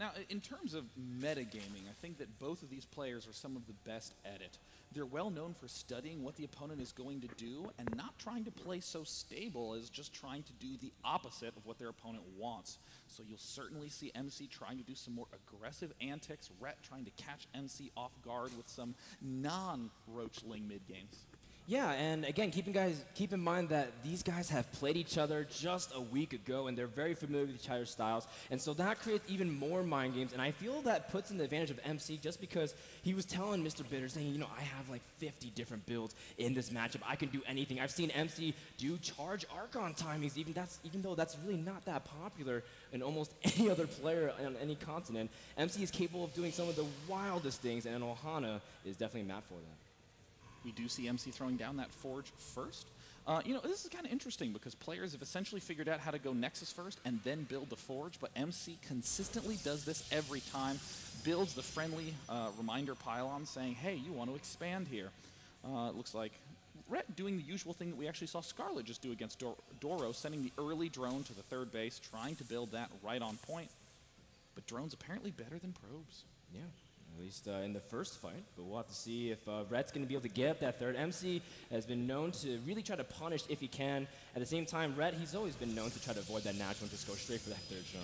Now, in terms of metagaming, I think that both of these players are some of the best at it. They're well known for studying what the opponent is going to do and not trying to play so stable as just trying to do the opposite of what their opponent wants. So you'll certainly see MC trying to do some more aggressive antics, Ret trying to catch MC off guard with some non-Roachling mid-games. Yeah, and again, keeping guys keep in mind that these guys have played each other just a week ago, and they're very familiar with each other's styles, and so that creates even more mind games. And I feel that puts in the advantage of MC just because he was telling Mr. Bitter, saying, you know, I have like 50 different builds in this matchup. I can do anything. I've seen MC do charge Archon timings, even that's even though that's really not that popular in almost any other player on any continent. MC is capable of doing some of the wildest things, and Ohana is definitely a map for that. We do see MC throwing down that Forge first. Uh, you know, this is kind of interesting because players have essentially figured out how to go Nexus first and then build the Forge, but MC consistently does this every time, builds the friendly uh, reminder pylon saying, hey, you want to expand here. Uh, it looks like Ret doing the usual thing that we actually saw Scarlett just do against Dor Doro, sending the early drone to the third base, trying to build that right on point. But drone's apparently better than probes. Yeah at least uh, in the first fight. But we'll have to see if uh, Ret's going to be able to get up that third. MC has been known to really try to punish if he can. At the same time, Ret, he's always been known to try to avoid that natural and just go straight for that third shot.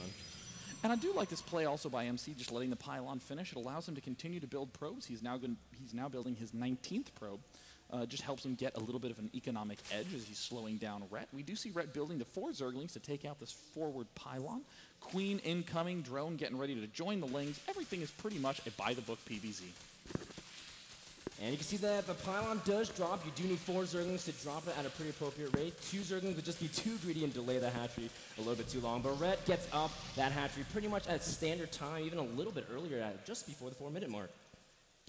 And I do like this play also by MC, just letting the pylon finish. It allows him to continue to build probes. He's now, going, he's now building his 19th probe. Uh, just helps him get a little bit of an economic edge as he's slowing down Ret. We do see Ret building the four Zerglings to take out this forward pylon. Queen incoming, drone getting ready to join the lanes. Everything is pretty much a by-the-book PVZ. And you can see that if a pylon does drop, you do need four Zerglings to drop it at a pretty appropriate rate. Two Zerglings would just be too greedy and delay the hatchery a little bit too long. But Ret gets up that hatchery pretty much at standard time, even a little bit earlier, at just before the four-minute mark.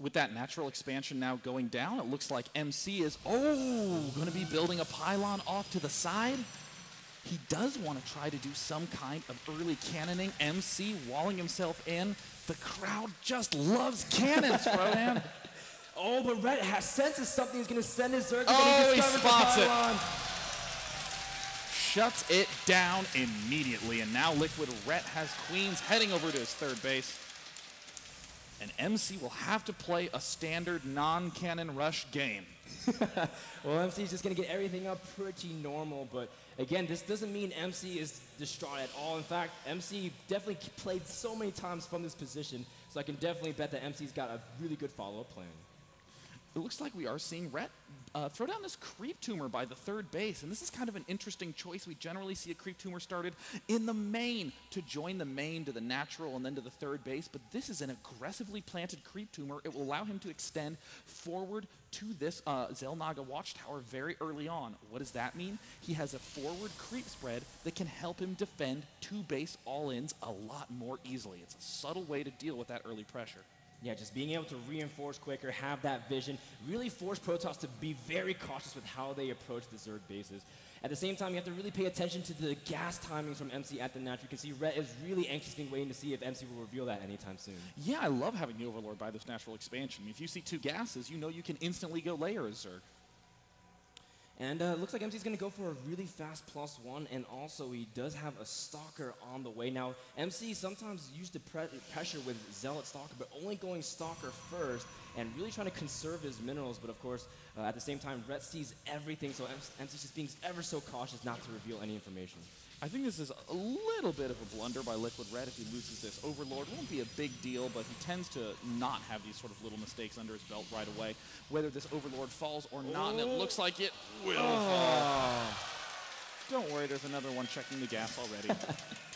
With that natural expansion now going down, it looks like MC is, oh, going to be building a pylon off to the side. He does want to try to do some kind of early cannoning. MC walling himself in. The crowd just loves cannons, Frodan. oh, but Ret has senses something he's going to send his Zerg. Oh, he, he spots it. Shuts it down immediately. And now Liquid Ret has Queens heading over to his third base. And MC will have to play a standard non-cannon rush game. well, MC is just going to get everything up pretty normal, but again, this doesn't mean MC is distraught at all. In fact, MC definitely played so many times from this position, so I can definitely bet that MC's got a really good follow-up plan. It looks like we are seeing Ret uh, throw down this creep tumor by the third base. And this is kind of an interesting choice. We generally see a creep tumor started in the main to join the main to the natural and then to the third base. But this is an aggressively planted creep tumor. It will allow him to extend forward to this uh, Xel'Naga watchtower very early on. What does that mean? He has a forward creep spread that can help him defend two base all-ins a lot more easily. It's a subtle way to deal with that early pressure. Yeah, just being able to reinforce quicker, have that vision, really force Protoss to be very cautious with how they approach the Zerg bases. At the same time, you have to really pay attention to the gas timings from MC at the natural. You can see Ret is really anxiously waiting to see if MC will reveal that anytime soon. Yeah, I love having the Overlord by this natural expansion. If you see two gases, you know you can instantly go lair a Zerg. And uh, looks like MC's going to go for a really fast plus one, and also he does have a Stalker on the way. Now, MC sometimes used to pre pressure with Zealot Stalker, but only going Stalker first, and really trying to conserve his minerals. But of course, uh, at the same time, Ret sees everything, so MC's just being ever so cautious not to reveal any information. I think this is a little bit of a blunder by Liquid Ret if he loses this. Overlord won't be a big deal, but he tends to not have these sort of little mistakes under his belt right away. Whether this Overlord falls or not, and it looks like it will oh. fall. Don't worry, there's another one checking the gas already.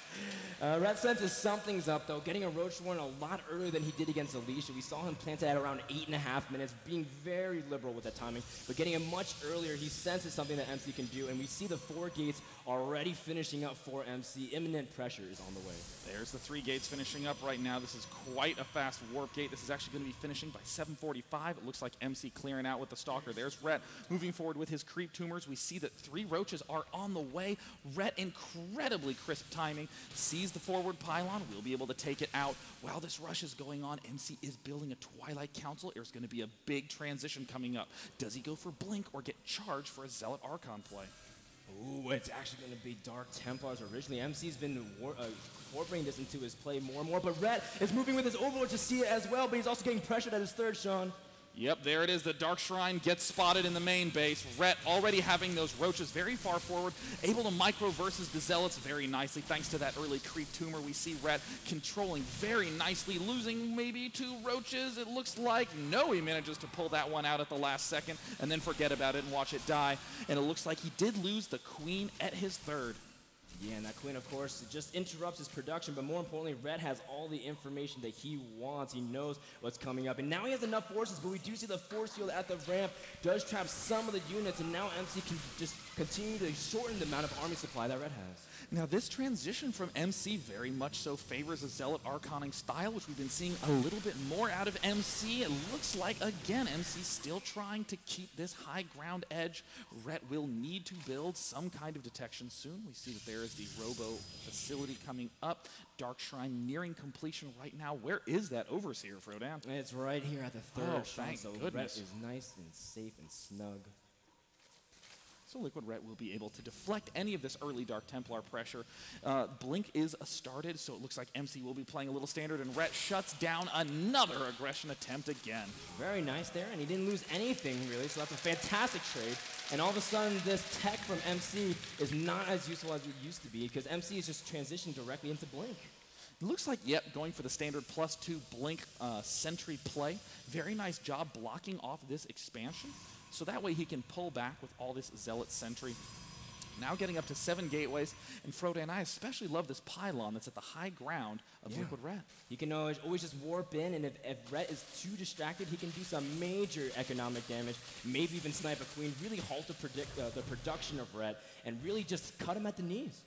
Uh, senses something's up, though, getting a Roach Warren a lot earlier than he did against Alicia. We saw him plant it at around eight and a half minutes, being very liberal with that timing, but getting it much earlier, he senses something that MC can do, and we see the four gates already finishing up for MC. Imminent pressure is on the way. There's the three gates finishing up right now. This is quite a fast warp gate. This is actually going to be finishing by 745. It looks like MC clearing out with the Stalker. There's Ret moving forward with his creep tumors. We see that three roaches are on the way. Ret incredibly crisp timing, sees the forward pylon. We'll be able to take it out. While this rush is going on, MC is building a Twilight Council. There's going to be a big transition coming up. Does he go for Blink or get charged for a Zealot Archon play? Ooh, it's actually going to be Dark Templars originally. MC's been war- uh, incorporating this into his play more and more, but Ret is moving with his Overlord to see it as well, but he's also getting pressured at his third, Sean. Yep, there it is. The Dark Shrine gets spotted in the main base. Ret already having those roaches very far forward, able to micro versus the Zealots very nicely thanks to that early creep tumor. We see Ret controlling very nicely, losing maybe two roaches. It looks like no, he manages to pull that one out at the last second and then forget about it and watch it die. And it looks like he did lose the Queen at his third. Yeah, and that queen, of course, just interrupts his production, but more importantly, Ret has all the information that he wants. He knows what's coming up, and now he has enough forces, but we do see the force field at the ramp does trap some of the units, and now MC can just continue to shorten the amount of army supply that Ret has. Now, this transition from MC very much so favors a Zealot Archoning style, which we've been seeing a little bit more out of MC. It looks like, again, MC still trying to keep this high ground edge. Ret will need to build some kind of detection soon. We see that there is the Robo facility coming up. Dark Shrine nearing completion right now. Where is that Overseer, Frodan? It's right here at the third Oh, shot, thank so Ret goodness. is nice and safe and snug. So Liquid Ret will be able to deflect any of this early Dark Templar pressure. Uh, Blink is a started, so it looks like MC will be playing a little standard, and Ret shuts down another aggression attempt again. Very nice there, and he didn't lose anything really, so that's a fantastic trade. And all of a sudden, this tech from MC is not as useful as it used to be because MC is just transitioned directly into Blink. Looks like, yep, going for the standard plus two Blink uh, Sentry play. Very nice job blocking off this expansion, so that way he can pull back with all this Zealot Sentry. Now getting up to seven gateways, and Frodan, I especially love this pylon that's at the high ground of Yeah. Liquid Ret. He can always, always just warp in, and if, if Ret is too distracted, he can do some major economic damage, maybe even snipe a queen, really halt the, predict, uh, the production of Ret, and really just cut him at the knees.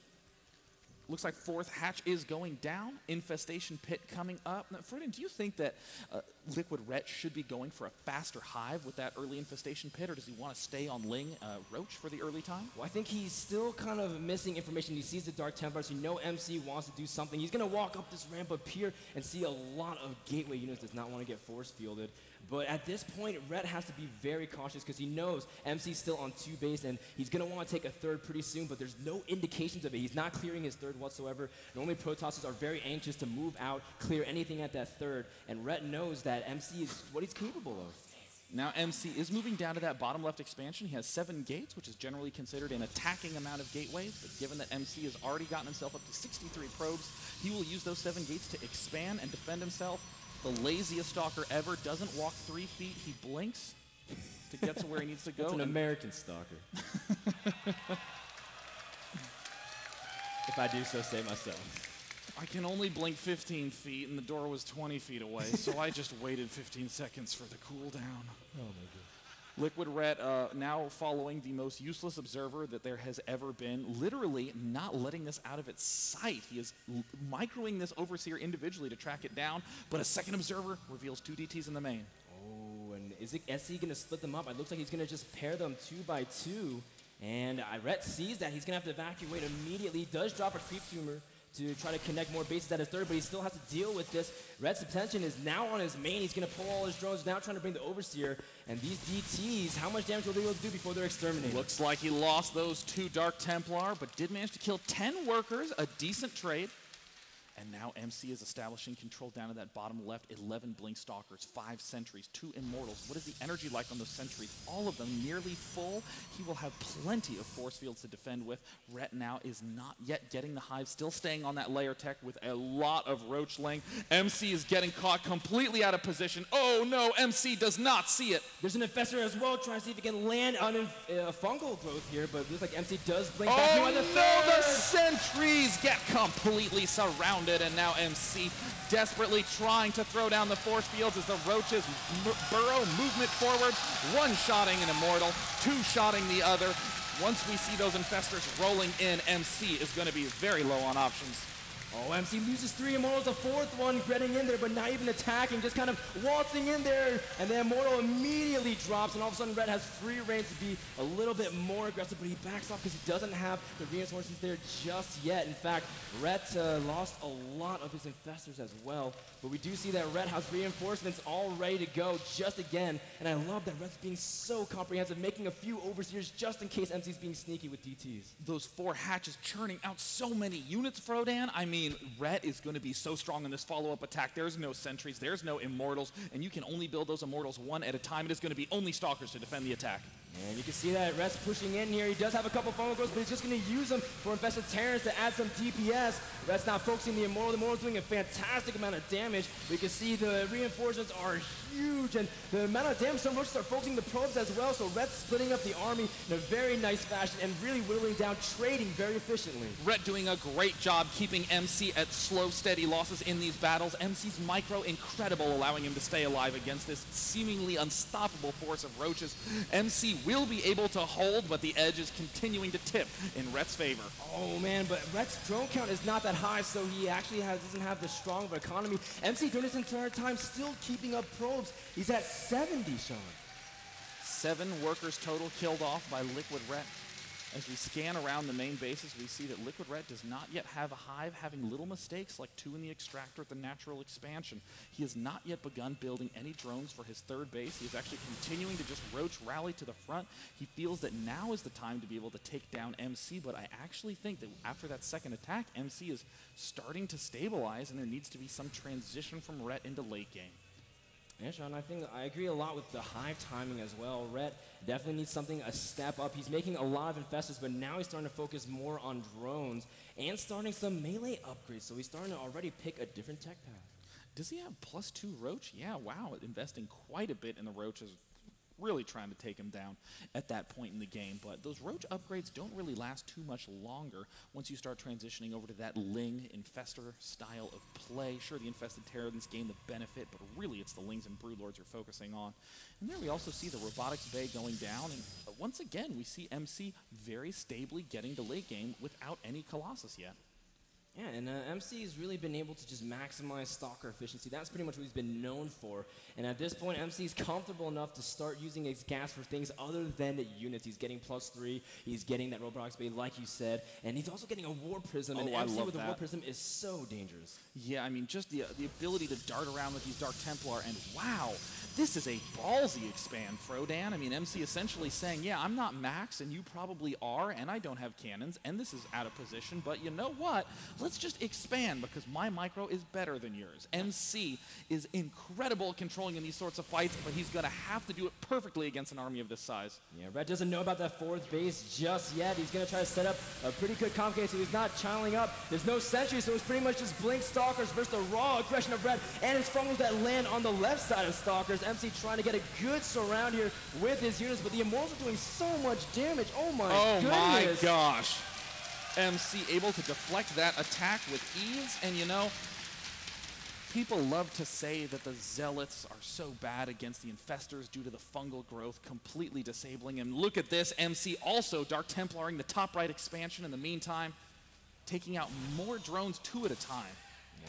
Looks like fourth hatch is going down. Infestation pit coming up. Now, Frodan, do you think that uh, Liquid Ret should be going for a faster hive with that early infestation pit, or does he want to stay on Ling uh, Roach for the early time? Well, I think he's still kind of missing information. He sees the Dark Templars. You know MC wants to do something. He's going to walk up this ramp up here and see a lot of gateway units does not want to get force fielded. But at this point, Ret has to be very cautious because he knows MC's still on two base and he's going to want to take a third pretty soon, but there's no indications of it. He's not clearing his third whatsoever. Normally, Protosses are very anxious to move out, clear anything at that third, and Ret knows that MC is what he's capable of. Now MC is moving down to that bottom left expansion. He has seven gates, which is generally considered an attacking amount of gateways. But given that MC has already gotten himself up to 63 probes, he will use those seven gates to expand and defend himself. The laziest stalker ever doesn't walk three feet. He blinks to get to where he needs to go. That's an American stalker. if I do so say myself. I can only blink 15 feet, and the door was 20 feet away, so I just waited 15 seconds for the cooldown. Oh my god. Liquid Ret uh, now following the most useless observer that there has ever been, literally not letting this out of its sight. He is l- microing this Overseer individually to track it down, but a second observer reveals two DTs in the main. Oh, and is it SC gonna split them up? It looks like he's gonna just pair them two by two. And Irette sees that he's gonna have to evacuate immediately. He does drop a creep tumor to try to connect more bases at his third, but he still has to deal with this. Ret's attention is now on his main. He's gonna pull all his drones, now trying to bring the Overseer. And these DTs, how much damage will they be able to do before they're exterminated? Looks like he lost those two Dark Templar, but did manage to kill 10 workers, a decent trade. And now MC is establishing control down to that bottom left. 11 Blink Stalkers, 5 Sentries, 2 Immortals. What is the energy like on those Sentries? All of them nearly full. He will have plenty of force fields to defend with. Ret now is not yet getting the Hive, still staying on that lair tech with a lot of Roach Ling. MC is getting caught completely out of position. Oh no, MC does not see it. There's an infestor as well, trying to see if he can land on inf- uh, fungal growth here, but it looks like MC does blink back. Oh no, the sentries get completely surrounded, and now MC desperately trying to throw down the force fields as the Roaches burrow movement forward, one-shotting an Immortal, two-shotting the other. Once we see those infestors rolling in, MC is going to be very low on options. Oh, MC loses three Immortals, a fourth one getting in there, but not even attacking, just kind of waltzing in there, and the Immortal immediately drops, and all of a sudden Ret has free reign to be a little bit more aggressive, but he backs off because he doesn't have the reinforcements there just yet. In fact, Ret uh, lost a lot of his infestors as well, but we do see that Ret has reinforcements all ready to go just again, and I love that Ret's being so comprehensive, making a few overseers just in case MC's being sneaky with DTs. Those four hatches churning out so many units, Frodan. I mean, Ret is going to be so strong in this follow-up attack. There's no sentries, there's no immortals, and you can only build those immortals one at a time. It is going to be only stalkers to defend the attack. And you can see that Ret's pushing in here. He does have a couple fungal growths, but he's just going to use them for Infested Terrans to add some DPS. Ret's not focusing the Immortal. The Immortal doing a fantastic amount of damage. We can see the reinforcements are huge, and the amount of damage some roaches are focusing the probes as well. So Ret splitting up the army in a very nice fashion and really whittling down trading very efficiently. Ret doing a great job keeping MC at slow, steady losses in these battles. MC's micro incredible, allowing him to stay alive against this seemingly unstoppable force of roaches. MC will be able to hold, but the edge is continuing to tip in Ret's favor. Oh man, but Ret's drone count is not that high, so he actually has, doesn't have the strong of economy. MC during this entire time still keeping up probes. He's at 70, Sean. Seven workers total killed off by Liquid Ret. As we scan around the main bases, we see that Liquid Ret does not yet have a hive, having little mistakes like two in the extractor at the natural expansion. He has not yet begun building any drones for his third base. He is actually continuing to just roach rally to the front. He feels that now is the time to be able to take down MC, but I actually think that after that second attack, MC is starting to stabilize and there needs to be some transition from Ret into late game. Yeah, Sean, I think I agree a lot with the hive timing as well. Ret definitely needs something a step up. He's making a lot of infestors, but now he's starting to focus more on drones and starting some melee upgrades. So he's starting to already pick a different tech path. Does he have plus two roach? Yeah, wow, investing quite a bit in the roaches really trying to take him down at that point in the game. But those Roach upgrades don't really last too much longer once you start transitioning over to that Ling Infestor style of play. Sure, the Infested Terrans gain the benefit, but really it's the Lings and Broodlords you're focusing on. And there we also see the Robotics Bay going down, and uh, once again we see MC very stably getting to late game without any Colossus yet. Yeah, and uh, MC has really been able to just maximize Stalker efficiency. That's pretty much what he's been known for. And at this point, MC is comfortable enough to start using his gas for things other than the units. He's getting plus three. He's getting that Roblox Bay, like you said. And he's also getting a War Prism. Oh, and I MC with that. a War Prism is so dangerous. Yeah, I mean, just the, uh, the ability to dart around with these Dark Templar, and wow, this is a ballsy expand, Frodan. I mean, MC essentially saying, yeah, I'm not max, and you probably are, and I don't have cannons, and this is out of position, but you know what? Let's just expand, because my micro is better than yours. MC is incredible at controlling in these sorts of fights, but he's going to have to do it perfectly against an army of this size. Yeah, Ret doesn't know about that fourth base just yet. He's going to try to set up a pretty good concave, so he's not channeling up. There's no sentry, so it's pretty much just Blink Stalkers versus the raw aggression of Ret and his frontals that land on the left side of Stalkers. MC trying to get a good surround here with his units, but the Immortals are doing so much damage. Oh my Oh goodness. my gosh. MC able to deflect that attack with ease, and you know, people love to say that the Zealots are so bad against the Infestors due to the fungal growth completely disabling him. Look at this, MC also Dark Templaring the top right expansion in the meantime, taking out more drones two at a time.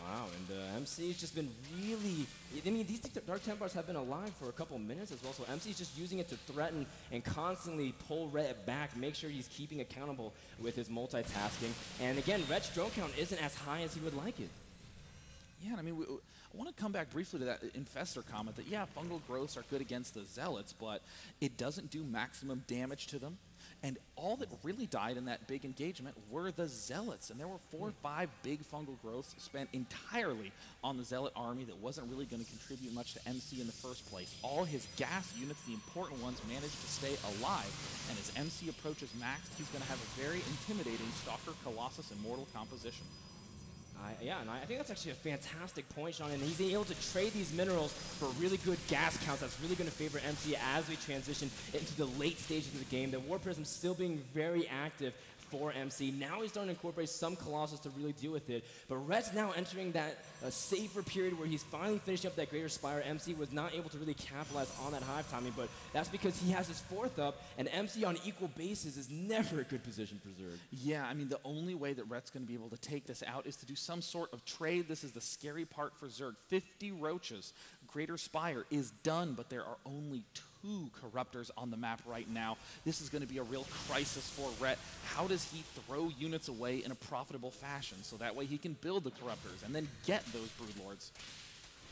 Wow, and uh, MC's just been really. I mean, these Dark Templars have been alive for a couple minutes as well, so MC's just using it to threaten and constantly pull Ret back, make sure he's keeping accountable with his multitasking. And again, Ret's drone count isn't as high as he would like it. Yeah, and I mean, we, I want to come back briefly to that infestor comment that, yeah, fungal growths are good against the zealots, but it doesn't do maximum damage to them. And all that really died in that big engagement were the zealots. And there were four or hmm. five big fungal growths spent entirely on the zealot army that wasn't really going to contribute much to MC in the first place. All his gas units, the important ones, managed to stay alive. And as MC approaches max, he's going to have a very intimidating Stalker Colossus Immortal composition. I, yeah, and I I think that's actually a fantastic point, Sean. And he's able to trade these minerals for really good gas counts. That's really going to favor MC as we transition into the late stages of the game. The War Prism still being very active for MC. Now he's starting to incorporate some Colossus to really deal with it. But Ret's now entering that uh, safer period where he's finally finishing up that Greater Spire. MC was not able to really capitalize on that hive timing, but that's because he has his fourth up, and MC on equal bases is never a good position for Zerg. Yeah, I mean, the only way that Ret's going to be able to take this out is to do some sort of trade. This is the scary part for Zerg. 50 roaches. Greater Spire is done, but there are only two corruptors on the map right now. This is going to be a real crisis for Ret. How does he throw units away in a profitable fashion so that way he can build the corruptors and then get those broodlords?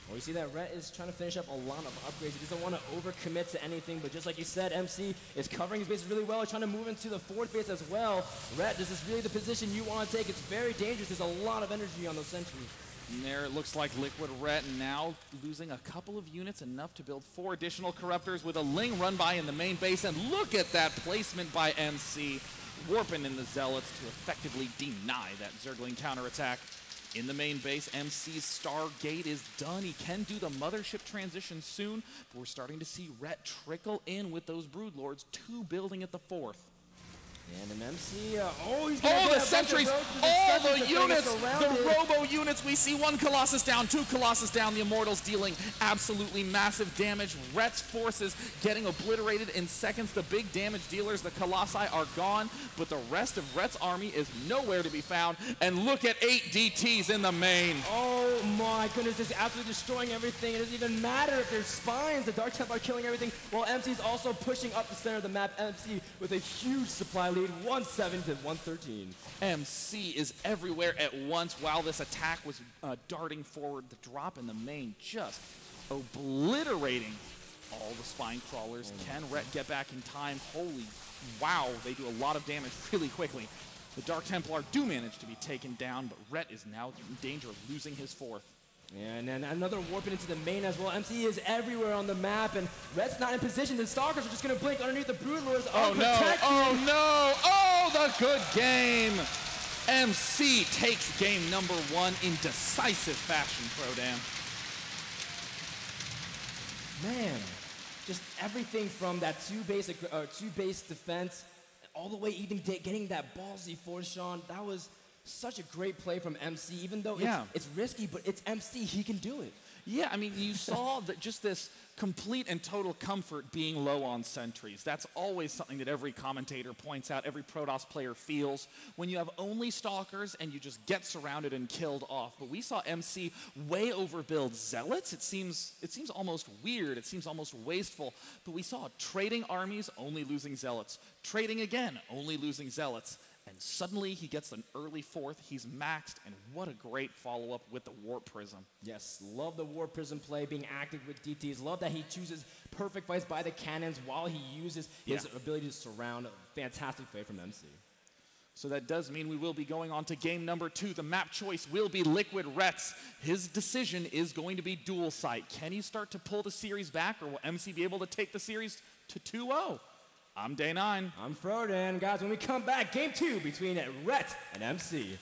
Well, you see that Ret is trying to finish up a lot of upgrades. He doesn't want to overcommit to anything, but just like you said, MC is covering his bases really well. He's trying to move into the fourth base as well. Ret, this is really the position you want to take. It's very dangerous. There's a lot of energy on those sentries. And there it looks like Liquid Ret now losing a couple of units, enough to build four additional corruptors with a Ling run by in the main base. And look at that placement by MC, warping in the Zealots to effectively deny that Zergling counterattack. In the main base, MC's Stargate is done. He can do the mothership transition soon, but we're starting to see Ret trickle in with those Broodlords, two building at the fourth. And an MC, uh, oh, he's All the sentries, all the units, the robo units. We see one Colossus down, two Colossus down. The Immortals dealing absolutely massive damage. Ret's forces getting obliterated in seconds. The big damage dealers, the Colossi, are gone, but the rest of Ret's army is nowhere to be found. And look at eight DTs in the main. Oh my goodness, it's absolutely destroying everything. It doesn't even matter if there's spines. The Dark Templar killing everything, while MC's also pushing up the center of the map. MC with a huge supply lead, 107 to 113. MC is everywhere at once while this attack was uh, darting forward. The drop in the main just obliterating all the spine crawlers. Oh Can Ret get back in time? Holy wow, they do a lot of damage really quickly. The Dark Templar do manage to be taken down, but Ret is now in danger of losing his fourth. And then another warping into the main as well. MC is everywhere on the map, and Ret's not in position. The Stalkers are just going to blink underneath the Broodlords. Oh, no. Oh, no. Good game. MC takes game number one in decisive fashion, Frodan. Man, just everything from that two base, uh, two base defense all the way even getting that ballsy force, Sean. That was such a great play from MC, even though yeah. it's, it's risky, but it's MC. He can do it. Yeah, I mean, you saw that just this complete and total comfort being low on sentries. That's always something that every commentator points out, every Protoss player feels. When you have only stalkers and you just get surrounded and killed off. But we saw MC way overbuild zealots. It seems it seems almost weird. It seems almost wasteful. But we saw trading armies only losing zealots, trading again only losing zealots. And suddenly he gets an early fourth. He's maxed, and what a great follow up with the Warp Prism. Yes, love the Warp Prism play, being active with DTs. Love that he chooses perfect fights by the cannons while he uses his yeah. ability to surround. Fantastic play from MC. So that does mean we will be going on to game number two. The map choice will be Liquid Rets. His decision is going to be Dual Sight. Can he start to pull the series back, or will MC be able to take the series to 2 0? I'm Day 9. I'm Frodan. Guys, when we come back, game two between Ret and MC.